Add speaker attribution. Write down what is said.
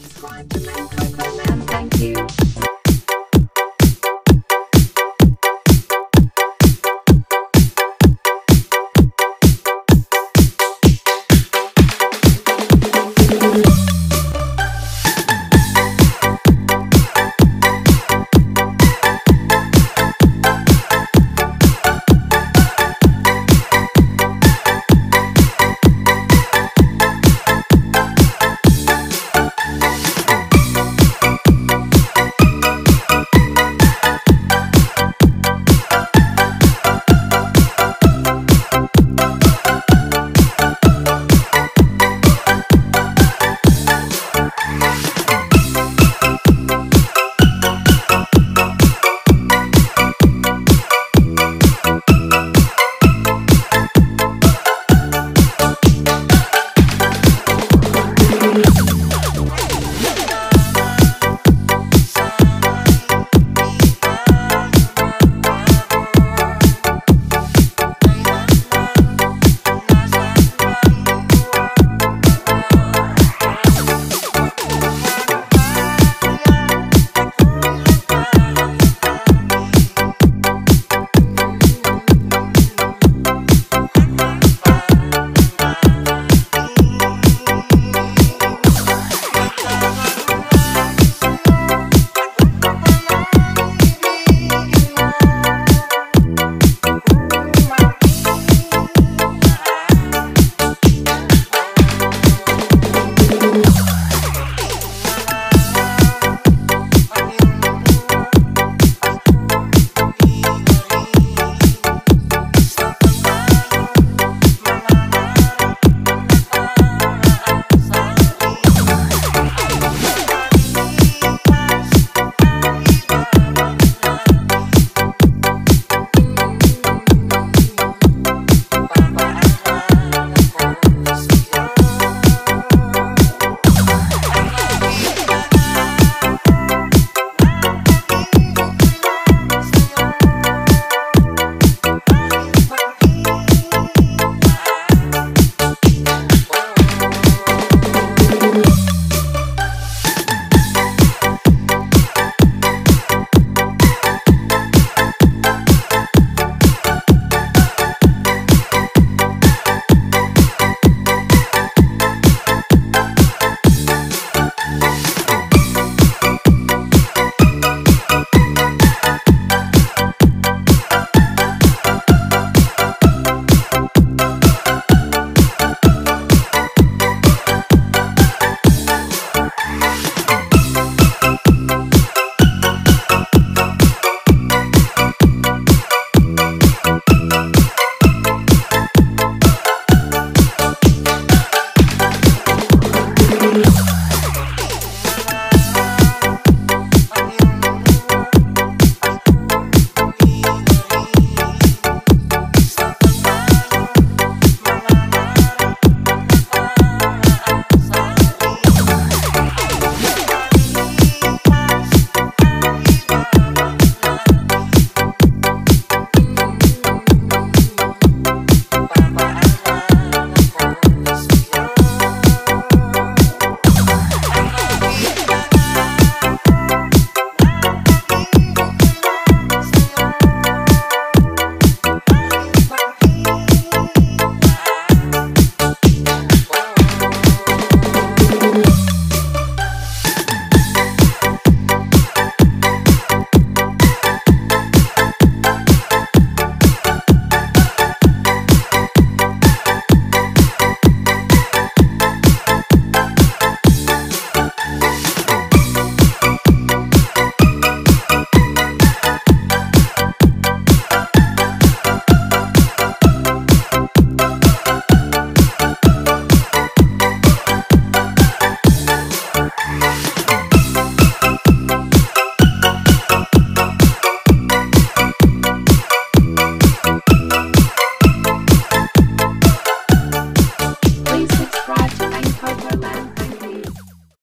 Speaker 1: subscribe to Menko and thank you.